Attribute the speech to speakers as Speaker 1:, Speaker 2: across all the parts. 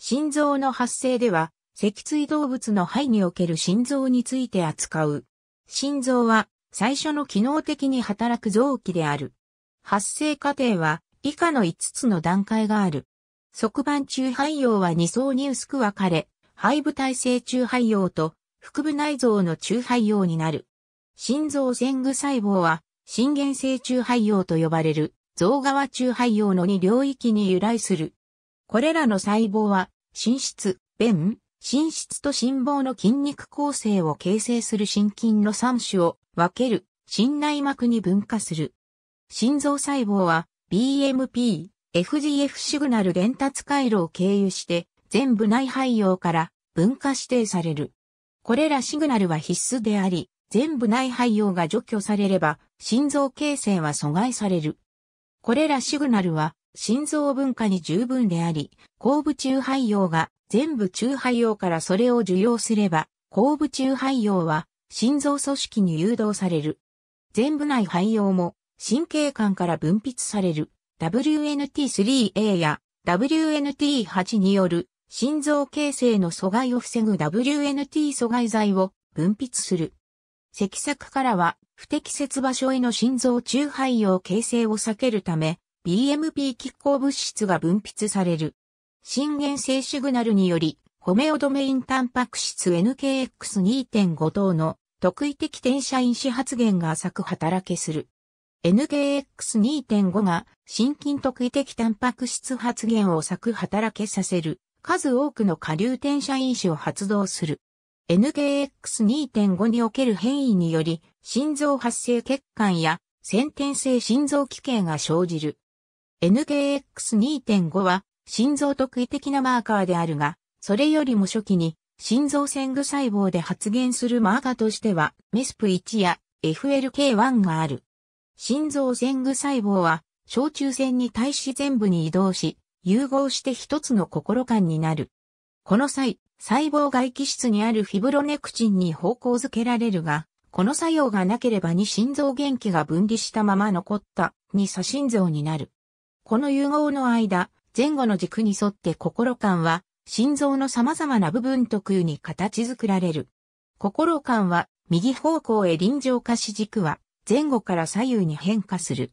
Speaker 1: 心臓の発生では、脊椎動物の肺における心臓について扱う。心臓は最初の機能的に働く臓器である。発生過程は以下の5つの段階がある。側板中肺葉は2層に薄く分かれ、肺部体性中肺葉と腹部内臓の中肺葉になる。心臓線具細胞は心原性中肺葉と呼ばれる臓側中肺葉の2領域に由来する。これらの細胞は心室、弁、心室と心房の筋肉構成を形成する心筋の3種を分ける心内膜に分化する。心臓細胞は BMP、FGF シグナル伝達回路を経由して全部内肺葉から分化指定される。これらシグナルは必須であり、全部内肺葉が除去されれば心臓形成は阻害される。これらシグナルは心臓分化に十分であり、後部中肺葉が全部中肺葉からそれを受容すれば、後部中肺葉は心臓組織に誘導される。全部内肺葉も神経管から分泌される。WNT3A や WNT8 による心臓形成の阻害を防ぐ WNT 阻害剤を分泌する。積作からは不適切場所への心臓中肺葉形成を避けるため BMP 拮抗物質が分泌される。心原性シグナルによりホメオドメインタンパク質 NKX2.5 等の特異的転写因子発現が浅く働けする。NKX2.5 が心筋特異的タンパク質発現を咲く働けさせる数多くの下流転写因子を発動する。NKX2.5 における変異により心臓発生血管や先天性心臓器系が生じる。NKX2.5 は心臓特異的なマーカーであるが、それよりも初期に心臓線具細胞で発現するマーカーとしては MESP1 や FLK1 がある。心臓線具細胞は小中線に対し全部に移動し、融合して一つの心管になる。この際、細胞外気質にあるフィブロネクチンに方向づけられるが、この作用がなければに心臓元気が分離したまま残ったに左心臓になる。この融合の間、前後の軸に沿って心管は心臓の様々な部分特有に形作られる。心管は右方向へ臨場化し軸は前後から左右に変化する。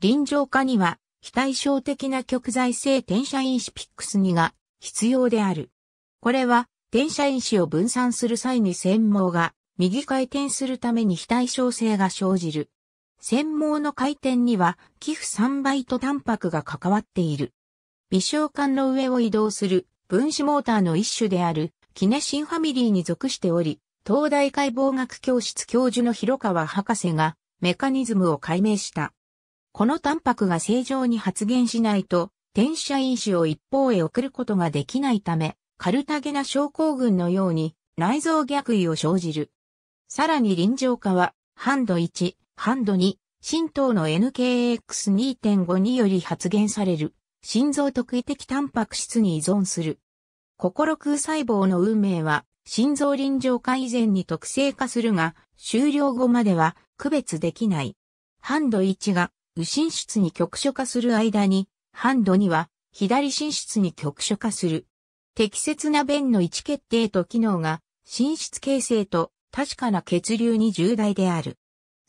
Speaker 1: 臨場化には、非対称的な極材性転写因子ピックス2が必要である。これは、転写因子を分散する際に線毛が右回転するために非対称性が生じる。線毛の回転には、寄付3倍とタンパクが関わっている。微小管の上を移動する分子モーターの一種であるキネシンファミリーに属しており、東大解剖学教室教授の広川博士がメカニズムを解明した。このタンパクが正常に発現しないと、転写因子を一方へ送ることができないため、カルタゲナ症候群のように内臓逆位を生じる。さらに臨場化は、ハンド1、ハンド2、神道の NKX2.5 により発現される、心臓特異的タンパク質に依存する。心空細胞の運命は、心臓臨場化以前に特性化するが、終了後までは区別できない。ハンド1が右心室に局所化する間に、ハンド2は左心室に局所化する。適切な弁の位置決定と機能が、心室形成と確かな血流に重大である。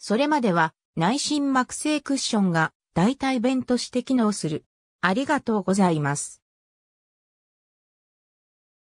Speaker 1: それまでは内心膜性クッションが代替弁として機能する。ありがとうございます。